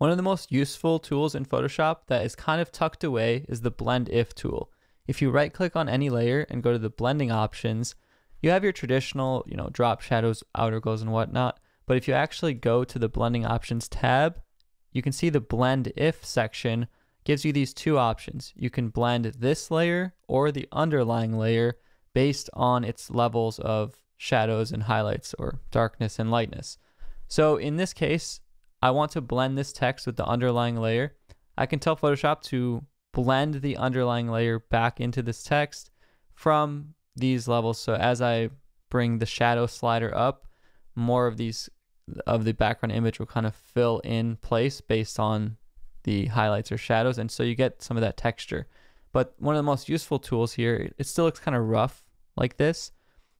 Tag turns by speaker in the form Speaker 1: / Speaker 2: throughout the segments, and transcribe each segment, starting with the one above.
Speaker 1: One of the most useful tools in Photoshop that is kind of tucked away is the blend if tool. If you right click on any layer and go to the blending options, you have your traditional, you know, drop shadows, outer glows and whatnot. But if you actually go to the blending options tab, you can see the blend if section gives you these two options. You can blend this layer or the underlying layer based on its levels of shadows and highlights or darkness and lightness. So in this case, I want to blend this text with the underlying layer. I can tell Photoshop to blend the underlying layer back into this text from these levels. So as I bring the shadow slider up, more of these of the background image will kind of fill in place based on the highlights or shadows. And so you get some of that texture. But one of the most useful tools here, it still looks kind of rough like this.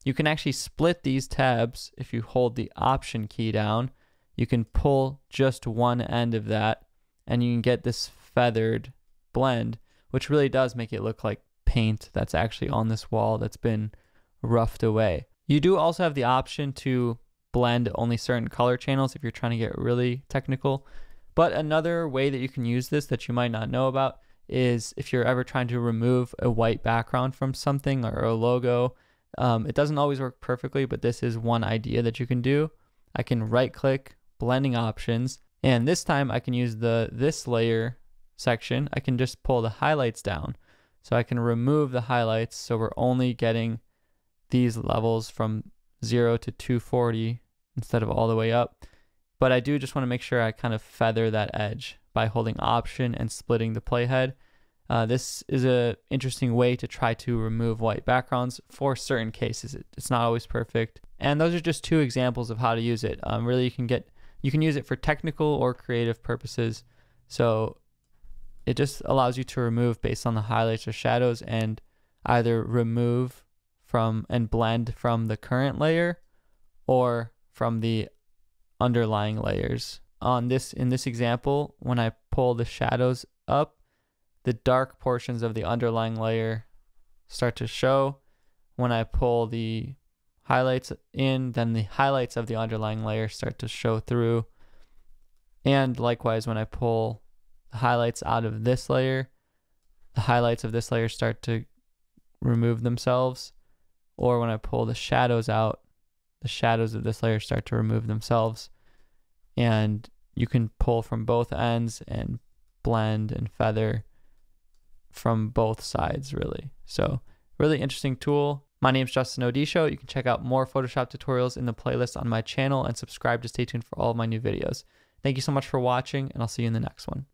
Speaker 1: You can actually split these tabs if you hold the option key down you can pull just one end of that and you can get this feathered blend, which really does make it look like paint that's actually on this wall that's been roughed away. You do also have the option to blend only certain color channels if you're trying to get really technical. But another way that you can use this that you might not know about is if you're ever trying to remove a white background from something or a logo. Um, it doesn't always work perfectly, but this is one idea that you can do. I can right click blending options. And this time I can use the this layer section. I can just pull the highlights down. So I can remove the highlights so we're only getting these levels from 0 to 240 instead of all the way up. But I do just want to make sure I kind of feather that edge by holding option and splitting the playhead. Uh, this is a interesting way to try to remove white backgrounds for certain cases. It's not always perfect. And those are just two examples of how to use it. Um, really, you can get you can use it for technical or creative purposes. So it just allows you to remove based on the highlights or shadows and either remove from and blend from the current layer or from the underlying layers. On this in this example, when I pull the shadows up, the dark portions of the underlying layer start to show. When I pull the highlights in, then the highlights of the underlying layer start to show through. And likewise, when I pull the highlights out of this layer, the highlights of this layer start to remove themselves. Or when I pull the shadows out, the shadows of this layer start to remove themselves. And you can pull from both ends and blend and feather from both sides, really. So, really interesting tool. My name is Justin Odisho. You can check out more Photoshop tutorials in the playlist on my channel and subscribe to stay tuned for all of my new videos. Thank you so much for watching, and I'll see you in the next one.